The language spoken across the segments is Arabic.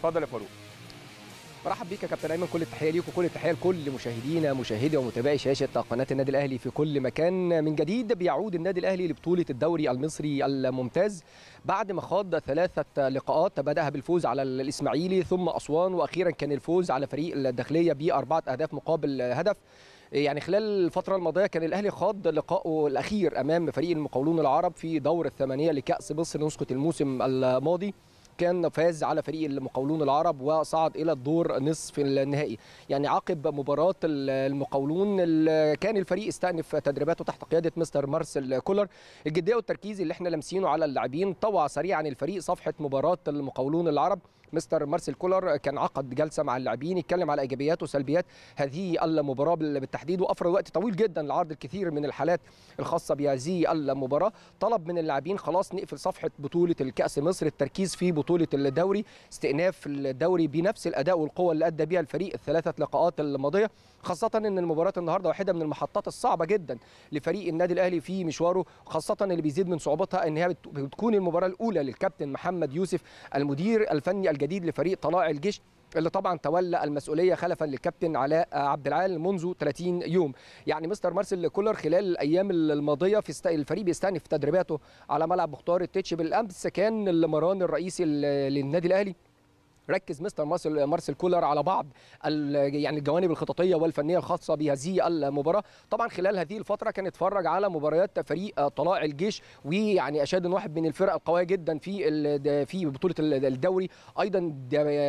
اتفضل يا فاروق. مرحب بيك يا كابتن أيمن كل التحية ليك وكل التحية لكل مشاهدينا مشاهدي ومتابعي شاشة قناة النادي الأهلي في كل مكان. من جديد بيعود النادي الأهلي لبطولة الدوري المصري الممتاز. بعد ما خاض ثلاثة لقاءات بدأها بالفوز على الإسماعيلي ثم أسوان وأخيرا كان الفوز على فريق الداخلية بأربعة أهداف مقابل هدف. يعني خلال الفترة الماضية كان الأهلي خاض لقائه الأخير أمام فريق المقاولون العرب في دور الثمانية لكأس مصر نسخة الموسم الماضي. كان فاز على فريق المقاولون العرب وصعد إلى الدور نصف النهائي. يعني عقب مباراة المقاولون كان الفريق استأنف تدريباته تحت قيادة مستر مارسيل كولر. الجدية والتركيز اللي إحنا لامسينه على اللاعبين طوع سريعا الفريق صفحة مباراة المقاولون العرب. مستر مارسيل كولر كان عقد جلسة مع اللاعبين يتكلم على إيجابيات وسلبيات هذه المباراة بالتحديد وافرض وقت طويل جدا لعرض الكثير من الحالات الخاصة بهذه المباراة. طلب من اللاعبين خلاص نقفل صفحة بطولة الكأس مصر التركيز في بطولة الدوري استئناف الدوري بنفس الأداء والقوة اللي أدى بها الفريق الثلاثه لقاءات الماضية. خاصة إن المباراة النهارده واحدة من المحطات الصعبة جدا لفريق النادي الأهلي في مشواره خاصة اللي بيزيد من صعوبتها إن هي بتكون المباراة الأولى للكابتن محمد يوسف المدير الفني الجديد لفريق طلائع الجيش اللي طبعا تولى المسؤولية خلفا للكابتن علاء عبد العال منذ 30 يوم يعني مستر مارسيل كولر خلال الأيام الماضية في. الفريق بيستأنف تدريباته على ملعب مختار التتش بالأمس كان المران الرئيسي للنادي الأهلي ركز مستر مارسيل مارسيل كولر على بعض يعني الجوانب الخططية والفنية الخاصة بهذه المباراة. طبعا خلال هذه الفترة كان اتفرج على مباريات فريق طلائع الجيش ويعني أشاد واحد من الفرق القوية جدا في في بطولة الدوري. أيضا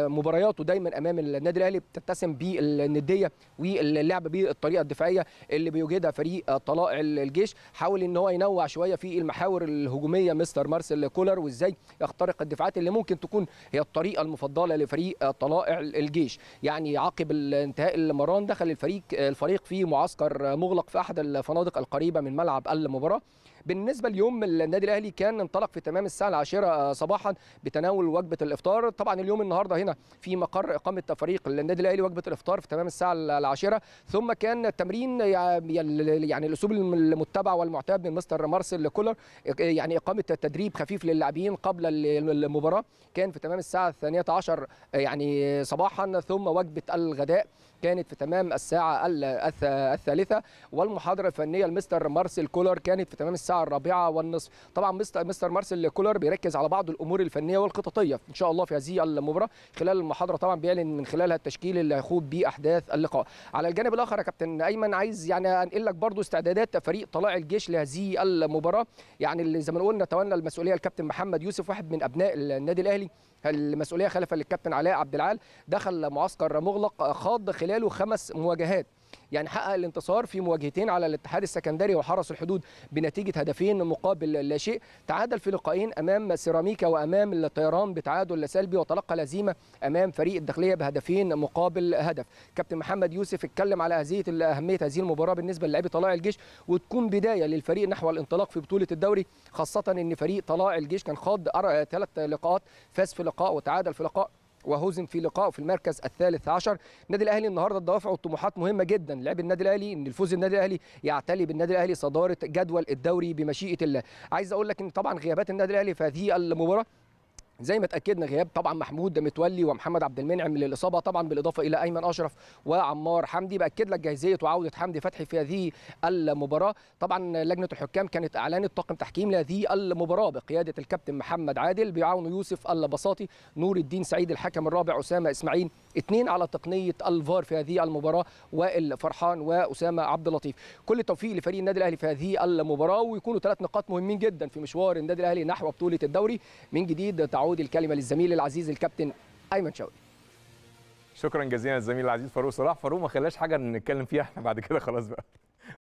مبارياته دايما أمام النادي الأهلي بتتسم بالندية واللعب بالطريقة الدفاعية اللي بيوجدها فريق طلائع الجيش. حاول إن هو ينوع شوية في المحاور الهجومية مستر مارسيل كولر وإزاي يخترق الدفاعات اللي ممكن تكون هي الطريقة المفضلة لفريق طلائع الجيش. يعني عقب انتهاء المران دخل الفريق الفريق في معسكر مغلق في أحد الفنادق القريبة من ملعب المباراة. بالنسبة اليوم النادي الأهلي كان انطلق في تمام الساعة العاشرة صباحا بتناول وجبة الإفطار. طبعا اليوم النهارده هنا في مقر إقامة فريق النادي الأهلي وجبة الإفطار في تمام الساعة العاشرة. ثم كان التمرين يعني الاسلوب المتبع والمعتاد من مستر مارسيل كولر يعني إقامة تدريب خفيف للاعبين قبل المباراة. كان في تمام الساعة الثانية عشر يعني صباحا ثم وجبة الغداء. كانت في تمام الساعة الثالثة والمحاضرة الفنية لمستر مارسيل كولر كانت في تمام الساعة الرابعة والنصف. طبعا مستر مارسيل كولر بيركز على بعض الأمور الفنية والخططية إن شاء الله في هذه المباراة. خلال المحاضرة طبعا بيعلن من خلالها التشكيل اللي هيخوض به أحداث اللقاء. على الجانب الآخر يا كابتن أيمن عايز يعني أنقل لك برضو استعدادات فريق طلائع الجيش لهذه المباراة. يعني اللي زي ما قلنا تولى المسؤولية الكابتن محمد يوسف واحد من أبناء النادي الأهلي. المسؤولية خلفا للكابتن علاء عبد العال. دخل معسكر مغلق خاض خلاله خمس مواجهات. يعني حقق الانتصار في مواجهتين على الاتحاد السكندري وحرس الحدود بنتيجة هدفين مقابل لا شيء. تعادل في لقاءين أمام سيراميكا وأمام الطيران بتعادل سلبي وتلقى الهزيمه أمام فريق الداخلية بهدفين مقابل هدف. كابتن محمد يوسف اتكلم على هذه أهمية هذه المباراة بالنسبة للاعبي طلائع الجيش وتكون بداية للفريق نحو الانطلاق في بطولة الدوري خاصة إن فريق طلائع الجيش كان خاض ثلاث لقاءات فاز في لقاء وتعادل في لقاء. وهزم في لقائه في المركز الثالث عشر. النادي الأهلي النهارده الدوافع والطموحات مهمة جدا. لعب النادي الأهلي إن الفوز النادي الأهلي يعتلي بالنادي الأهلي صدارة جدول الدوري بمشيئة الله. عايز أقول لك إن طبعا غيابات النادي الأهلي في هذه المباراة زي ما اتاكدنا غياب طبعا محمود متولي ومحمد عبد المنعم للإصابة طبعا بالإضافة إلى أيمن أشرف وعمار حمدي. بأكد لك جاهزية وعودة حمدي فتحي في هذه المباراة. طبعا لجنة الحكام كانت اعلنت طاقم تحكيم لهذه المباراة بقيادة الكابتن محمد عادل بيعاون يوسف البساطي نور الدين سعيد الحكم الرابع أسامة إسماعيل. اثنين على تقنية الفار في هذه المباراة وائل فرحان وأسامة عبد اللطيف. كل التوفيق لفريق النادي الأهلي في هذه المباراة ويكونوا ثلاث نقاط مهمين جدا في مشوار النادي الأهلي نحو بطولة الدوري. من جديد تعود الكلمة للزميل العزيز الكابتن أيمن شوقي. شكرا جزيلا للزميل العزيز فاروق صلاح. فاروق ما خلاش حاجة نتكلم فيها إحنا بعد كده خلاص بقى.